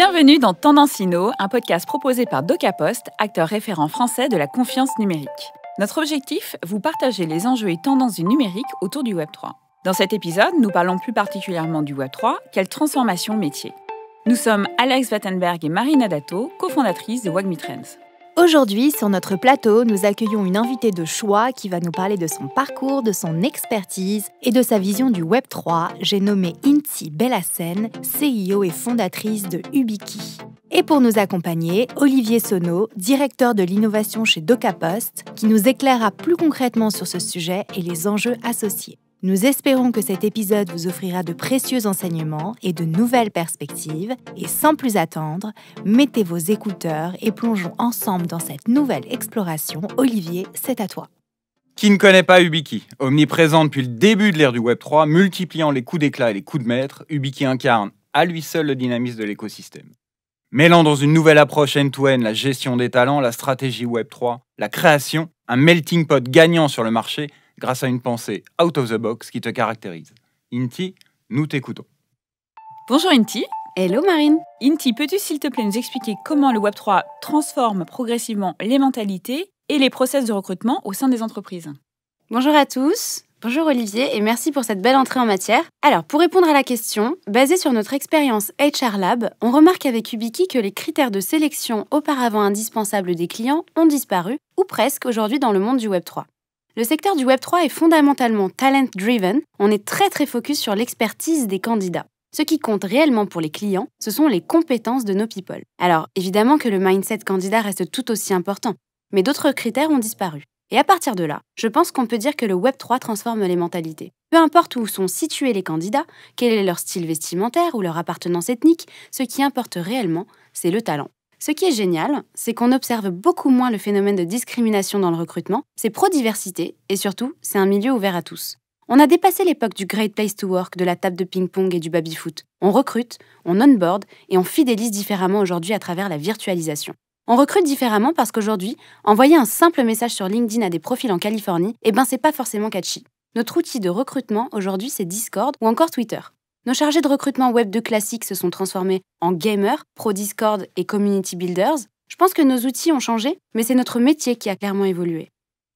Bienvenue dans Tendance Inno, un podcast proposé par DocaPost, acteur référent français de la confiance numérique. Notre objectif, vous partager les enjeux et tendances du numérique autour du Web3. Dans cet épisode, nous parlons plus particulièrement du Web3, quelle transformation métier. Nous sommes Alex Wattenberg et Marina Dato, cofondatrices de Wagmi Trends. Aujourd'hui, sur notre plateau, nous accueillons une invitée de choix qui va nous parler de son parcours, de son expertise et de sa vision du Web 3. J'ai nommé Inti Bellassen, CEO et fondatrice de Ubiki. Et pour nous accompagner, Olivier Sono, directeur de l'innovation chez DocaPost, qui nous éclairera plus concrètement sur ce sujet et les enjeux associés. Nous espérons que cet épisode vous offrira de précieux enseignements et de nouvelles perspectives. Et sans plus attendre, mettez vos écouteurs et plongeons ensemble dans cette nouvelle exploration. Olivier, c'est à toi. Qui ne connaît pas Ubiki? Omniprésent depuis le début de l'ère du Web 3, multipliant les coups d'éclat et les coups de maître, Ubiki incarne à lui seul le dynamisme de l'écosystème. Mêlant dans une nouvelle approche end-to-end la gestion des talents, la stratégie Web 3, la création, un melting pot gagnant sur le marché, grâce à une pensée out of the box qui te caractérise. Inti, nous t'écoutons. Bonjour Inti. Hello Marine. Inti, peux-tu s'il te plaît nous expliquer comment le Web3 transforme progressivement les mentalités et les process de recrutement au sein des entreprises? Bonjour à tous. Bonjour Olivier et merci pour cette belle entrée en matière. Alors, pour répondre à la question, basée sur notre expérience HR Lab, on remarque avec Ubiki que les critères de sélection auparavant indispensables des clients ont disparu, ou presque aujourd'hui dans le monde du Web3. Le secteur du Web3 est fondamentalement talent-driven. On est très très focus sur l'expertise des candidats. Ce qui compte réellement pour les clients, ce sont les compétences de nos people. Alors, évidemment que le mindset candidat reste tout aussi important, mais d'autres critères ont disparu. Et à partir de là, je pense qu'on peut dire que le Web3 transforme les mentalités. Peu importe où sont situés les candidats, quel est leur style vestimentaire ou leur appartenance ethnique, ce qui importe réellement, c'est le talent. Ce qui est génial, c'est qu'on observe beaucoup moins le phénomène de discrimination dans le recrutement, c'est pro-diversité et surtout, c'est un milieu ouvert à tous. On a dépassé l'époque du great place to work, de la table de ping-pong et du baby-foot. On recrute, on onboard et on fidélise différemment aujourd'hui à travers la virtualisation. On recrute différemment parce qu'aujourd'hui, envoyer un simple message sur LinkedIn à des profils en Californie, eh ben c'est pas forcément catchy. Notre outil de recrutement aujourd'hui, c'est Discord ou encore Twitter. Nos chargés de recrutement web de classiques se sont transformés en gamers, pro Discord et community builders. Je pense que nos outils ont changé, mais c'est notre métier qui a clairement évolué.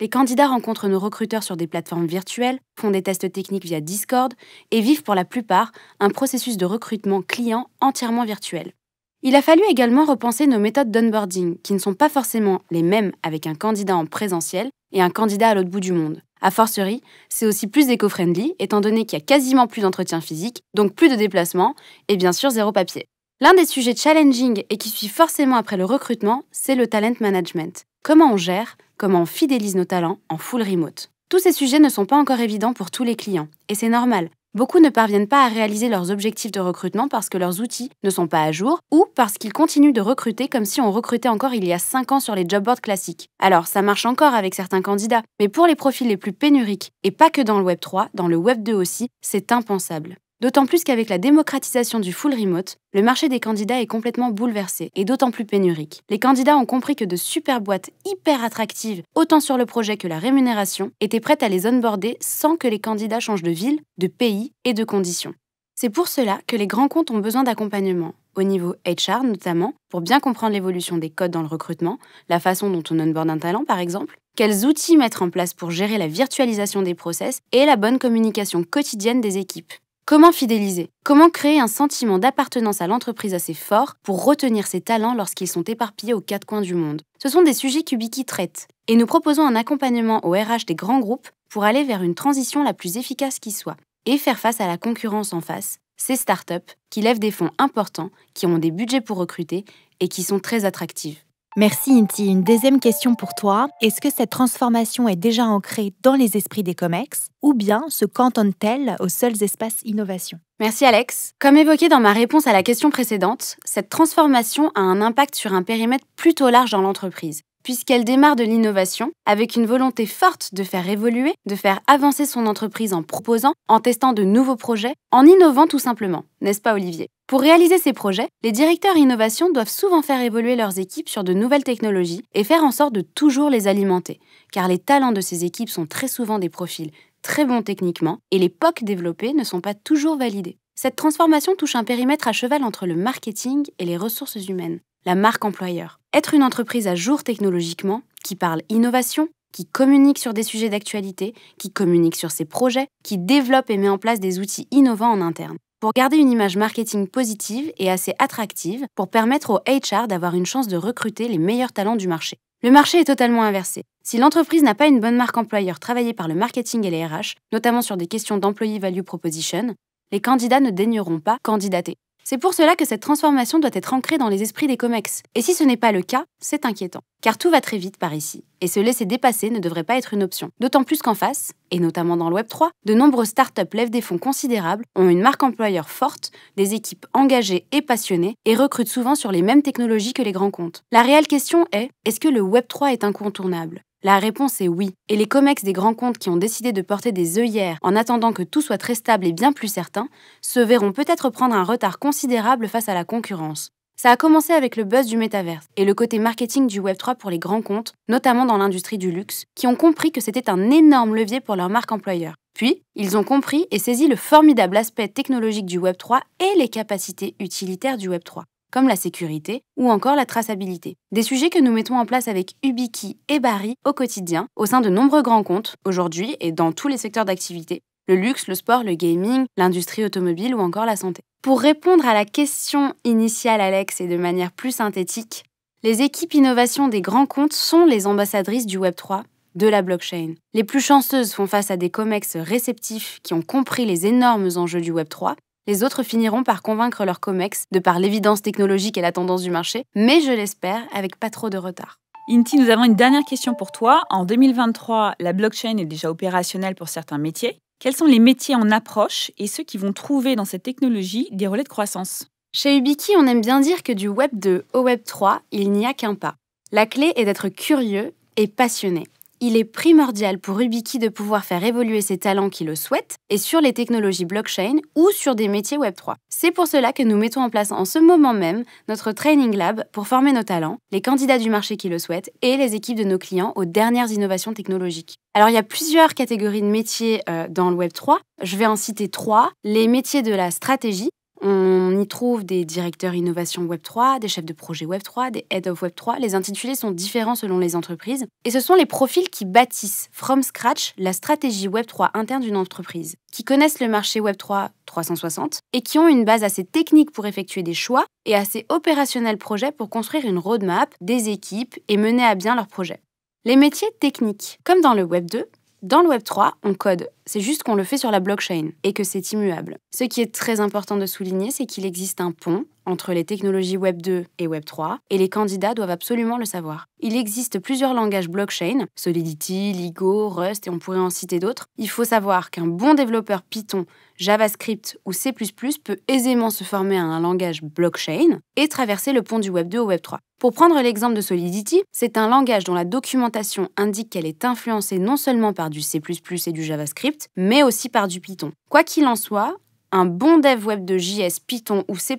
Les candidats rencontrent nos recruteurs sur des plateformes virtuelles, font des tests techniques via Discord et vivent pour la plupart un processus de recrutement client entièrement virtuel. Il a fallu également repenser nos méthodes d'onboarding, qui ne sont pas forcément les mêmes avec un candidat en présentiel et un candidat à l'autre bout du monde. A fortiori, c'est aussi plus éco-friendly, étant donné qu'il y a quasiment plus d'entretien physique, donc plus de déplacements, et bien sûr zéro papier. L'un des sujets challenging et qui suit forcément après le recrutement, c'est le talent management. Comment on gère, comment on fidélise nos talents en full remote. Tous ces sujets ne sont pas encore évidents pour tous les clients, et c'est normal. Beaucoup ne parviennent pas à réaliser leurs objectifs de recrutement parce que leurs outils ne sont pas à jour ou parce qu'ils continuent de recruter comme si on recrutait encore il y a 5 ans sur les job boards classiques. Alors, ça marche encore avec certains candidats, mais pour les profils les plus pénuriques, et pas que dans le Web 3, dans le Web 2 aussi, c'est impensable. D'autant plus qu'avec la démocratisation du full remote, le marché des candidats est complètement bouleversé et d'autant plus pénurique. Les candidats ont compris que de super boîtes hyper attractives, autant sur le projet que la rémunération, étaient prêtes à les onboarder sans que les candidats changent de ville, de pays et de conditions. C'est pour cela que les grands comptes ont besoin d'accompagnement, au niveau HR notamment, pour bien comprendre l'évolution des codes dans le recrutement, la façon dont on onboard un talent par exemple, quels outils mettre en place pour gérer la virtualisation des process et la bonne communication quotidienne des équipes. Comment fidéliser? Comment créer un sentiment d'appartenance à l'entreprise assez fort pour retenir ses talents lorsqu'ils sont éparpillés aux quatre coins du monde? Ce sont des sujets qu'Ubiki traite, et nous proposons un accompagnement au RH des grands groupes pour aller vers une transition la plus efficace qui soit, et faire face à la concurrence en face, ces startups qui lèvent des fonds importants, qui ont des budgets pour recruter et qui sont très attractives. Merci Inti. Une deuxième question pour toi. Est-ce que cette transformation est déjà ancrée dans les esprits des COMEX ou bien se cantonne-t-elle aux seuls espaces innovation? Merci Alex. Comme évoqué dans ma réponse à la question précédente, cette transformation a un impact sur un périmètre plutôt large dans l'entreprise puisqu'elle démarre de l'innovation avec une volonté forte de faire évoluer, de faire avancer son entreprise en proposant, en testant de nouveaux projets, en innovant tout simplement, n'est-ce pas Olivier? Pour réaliser ces projets, les directeurs innovation doivent souvent faire évoluer leurs équipes sur de nouvelles technologies et faire en sorte de toujours les alimenter, car les talents de ces équipes sont très souvent des profils très bons techniquement et les POC développés ne sont pas toujours validés. Cette transformation touche un périmètre à cheval entre le marketing et les ressources humaines, la marque employeur. Être une entreprise à jour technologiquement, qui parle innovation, qui communique sur des sujets d'actualité, qui communique sur ses projets, qui développe et met en place des outils innovants en interne. Pour garder une image marketing positive et assez attractive pour permettre au HR d'avoir une chance de recruter les meilleurs talents du marché. Le marché est totalement inversé. Si l'entreprise n'a pas une bonne marque employeur travaillée par le marketing et les RH, notamment sur des questions d'employee value proposition, les candidats ne daigneront pas candidater. C'est pour cela que cette transformation doit être ancrée dans les esprits des COMEX. Et si ce n'est pas le cas, c'est inquiétant. Car tout va très vite par ici, et se laisser dépasser ne devrait pas être une option. D'autant plus qu'en face, et notamment dans le Web3, de nombreuses startups lèvent des fonds considérables, ont une marque employeur forte, des équipes engagées et passionnées, et recrutent souvent sur les mêmes technologies que les grands comptes. La réelle question est, est-ce que le Web3 est incontournable? La réponse est oui, et les COMEX des grands comptes qui ont décidé de porter des œillères en attendant que tout soit très stable et bien plus certain, se verront peut-être prendre un retard considérable face à la concurrence. Ça a commencé avec le buzz du métaverse et le côté marketing du Web3 pour les grands comptes, notamment dans l'industrie du luxe, qui ont compris que c'était un énorme levier pour leur marque employeur. Puis, ils ont compris et saisi le formidable aspect technologique du Web3 et les capacités utilitaires du Web3 comme la sécurité ou encore la traçabilité. Des sujets que nous mettons en place avec Ubiki et Barry au quotidien, au sein de nombreux grands comptes, aujourd'hui et dans tous les secteurs d'activité, le luxe, le sport, le gaming, l'industrie automobile ou encore la santé. Pour répondre à la question initiale, Alex, et de manière plus synthétique, les équipes innovation des grands comptes sont les ambassadrices du Web3 de la blockchain. Les plus chanceuses font face à des COMEX réceptifs qui ont compris les énormes enjeux du Web3 les autres finiront par convaincre leurs COMEX de par l'évidence technologique et la tendance du marché, mais je l'espère avec pas trop de retard. Inti, nous avons une dernière question pour toi. En 2023, la blockchain est déjà opérationnelle pour certains métiers. Quels sont les métiers en approche et ceux qui vont trouver dans cette technologie des relais de croissance? Chez Ubiki, on aime bien dire que du Web 2 au Web 3, il n'y a qu'un pas. La clé est d'être curieux et passionné il est primordial pour Ubiki de pouvoir faire évoluer ses talents qui le souhaitent et sur les technologies blockchain ou sur des métiers Web3. C'est pour cela que nous mettons en place en ce moment même notre training lab pour former nos talents, les candidats du marché qui le souhaitent et les équipes de nos clients aux dernières innovations technologiques. Alors il y a plusieurs catégories de métiers euh, dans le Web3. Je vais en citer trois. Les métiers de la stratégie, on y trouve des directeurs innovation Web3, des chefs de projet Web3, des head of Web3. Les intitulés sont différents selon les entreprises. Et ce sont les profils qui bâtissent from scratch la stratégie Web3 interne d'une entreprise, qui connaissent le marché Web3 360 et qui ont une base assez technique pour effectuer des choix et assez opérationnel projet pour construire une roadmap, des équipes et mener à bien leurs projets. Les métiers techniques, comme dans le Web 2, dans le Web 3, on code, c'est juste qu'on le fait sur la blockchain et que c'est immuable. Ce qui est très important de souligner, c'est qu'il existe un pont entre les technologies Web 2 et Web 3 et les candidats doivent absolument le savoir. Il existe plusieurs langages blockchain, Solidity, Ligo, Rust et on pourrait en citer d'autres. Il faut savoir qu'un bon développeur Python, JavaScript ou C++ peut aisément se former à un langage blockchain et traverser le pont du Web 2 au Web 3. Pour prendre l'exemple de Solidity, c'est un langage dont la documentation indique qu'elle est influencée non seulement par du C++ et du JavaScript, mais aussi par du Python. Quoi qu'il en soit, un bon dev web de JS, Python ou C++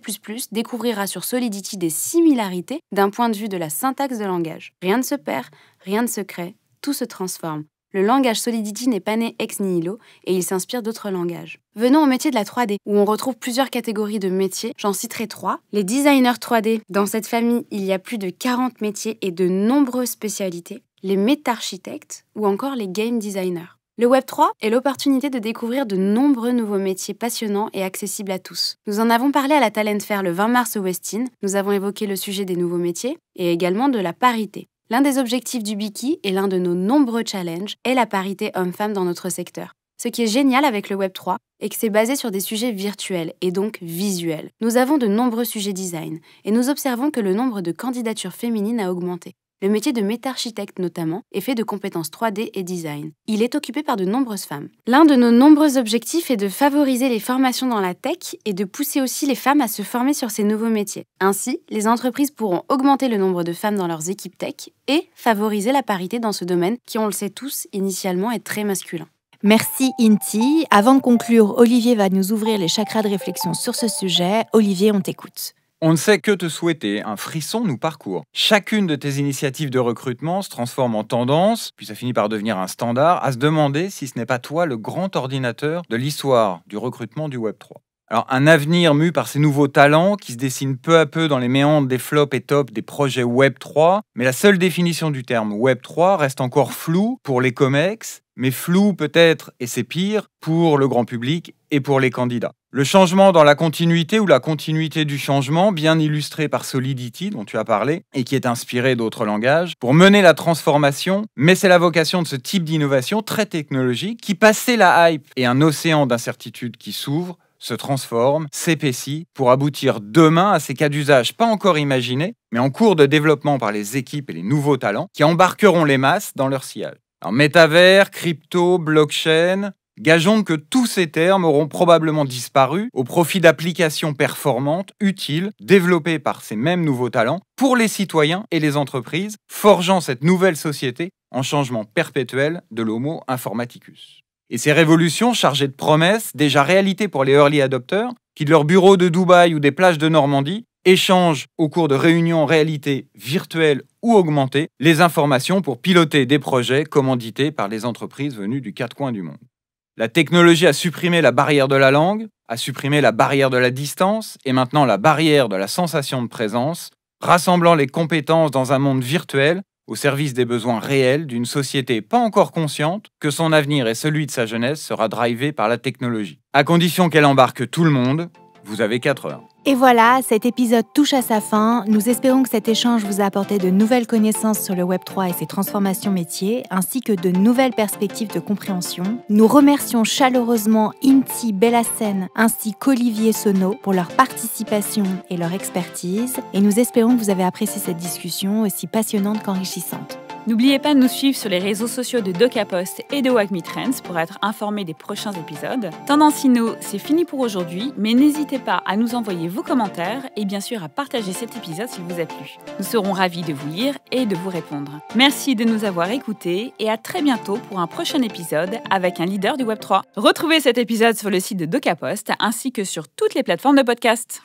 découvrira sur Solidity des similarités d'un point de vue de la syntaxe de langage. Rien ne se perd, rien ne se crée, tout se transforme. Le langage Solidity n'est pas né ex nihilo et il s'inspire d'autres langages. Venons au métier de la 3D, où on retrouve plusieurs catégories de métiers. J'en citerai trois. Les designers 3D. Dans cette famille, il y a plus de 40 métiers et de nombreuses spécialités. Les méta-architectes ou encore les game designers. Le Web3 est l'opportunité de découvrir de nombreux nouveaux métiers passionnants et accessibles à tous. Nous en avons parlé à la Talent Fair le 20 mars au Westin. Nous avons évoqué le sujet des nouveaux métiers et également de la parité. L'un des objectifs du Biki et l'un de nos nombreux challenges est la parité homme-femme dans notre secteur. Ce qui est génial avec le Web3 est que c'est basé sur des sujets virtuels et donc visuels. Nous avons de nombreux sujets design et nous observons que le nombre de candidatures féminines a augmenté. Le métier de méta-architecte notamment est fait de compétences 3D et design. Il est occupé par de nombreuses femmes. L'un de nos nombreux objectifs est de favoriser les formations dans la tech et de pousser aussi les femmes à se former sur ces nouveaux métiers. Ainsi, les entreprises pourront augmenter le nombre de femmes dans leurs équipes tech et favoriser la parité dans ce domaine qui, on le sait tous, initialement est très masculin. Merci Inti. Avant de conclure, Olivier va nous ouvrir les chakras de réflexion sur ce sujet. Olivier, on t'écoute. On ne sait que te souhaiter, un frisson nous parcourt. Chacune de tes initiatives de recrutement se transforme en tendance, puis ça finit par devenir un standard, à se demander si ce n'est pas toi le grand ordinateur de l'histoire du recrutement du Web 3. Alors, un avenir mu par ces nouveaux talents qui se dessinent peu à peu dans les méandres des flops et tops des projets Web 3, mais la seule définition du terme Web 3 reste encore floue pour les COMEX, mais flou peut-être, et c'est pire, pour le grand public et pour les candidats. Le changement dans la continuité ou la continuité du changement, bien illustré par Solidity dont tu as parlé et qui est inspiré d'autres langages, pour mener la transformation, mais c'est la vocation de ce type d'innovation très technologique qui, passé la hype et un océan d'incertitudes qui s'ouvre, se transforme, s'épaissit pour aboutir demain à ces cas d'usage pas encore imaginés, mais en cours de développement par les équipes et les nouveaux talents qui embarqueront les masses dans leur sillage. Alors, métavers, crypto, blockchain, gageons que tous ces termes auront probablement disparu au profit d'applications performantes, utiles, développées par ces mêmes nouveaux talents pour les citoyens et les entreprises, forgeant cette nouvelle société en changement perpétuel de l'homo informaticus. Et ces révolutions chargées de promesses, déjà réalité pour les early adopters, qui de leur bureau de Dubaï ou des plages de Normandie échangent au cours de réunions en réalité virtuelle ou augmentée les informations pour piloter des projets commandités par les entreprises venues du quatre coins du monde. La technologie a supprimé la barrière de la langue, a supprimé la barrière de la distance et maintenant la barrière de la sensation de présence, rassemblant les compétences dans un monde virtuel au service des besoins réels d'une société pas encore consciente que son avenir et celui de sa jeunesse sera drivé par la technologie. À condition qu'elle embarque tout le monde, vous avez 4 heures. Et voilà, cet épisode touche à sa fin. Nous espérons que cet échange vous a apporté de nouvelles connaissances sur le Web 3 et ses transformations métiers, ainsi que de nouvelles perspectives de compréhension. Nous remercions chaleureusement Inti Bellassen ainsi qu'Olivier Sono pour leur participation et leur expertise, et nous espérons que vous avez apprécié cette discussion aussi passionnante qu'enrichissante. N'oubliez pas de nous suivre sur les réseaux sociaux de DocaPost et de WACME Trends pour être informé des prochains épisodes. Tendance Inno, c'est fini pour aujourd'hui, mais n'hésitez pas à nous envoyer vos commentaires et bien sûr à partager cet épisode s'il vous a plu. Nous serons ravis de vous lire et de vous répondre. Merci de nous avoir écoutés et à très bientôt pour un prochain épisode avec un leader du Web3. Retrouvez cet épisode sur le site de DocaPost ainsi que sur toutes les plateformes de podcast.